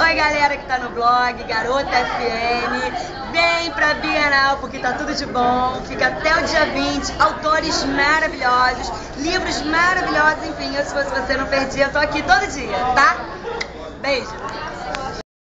Oi, galera que tá no blog, Garota FM. Vem pra Bienal porque tá tudo de bom. Fica até o dia 20. Autores maravilhosos, livros maravilhosos. Enfim, eu, se fosse você, não perdia. Eu tô aqui todo dia, tá? Beijo.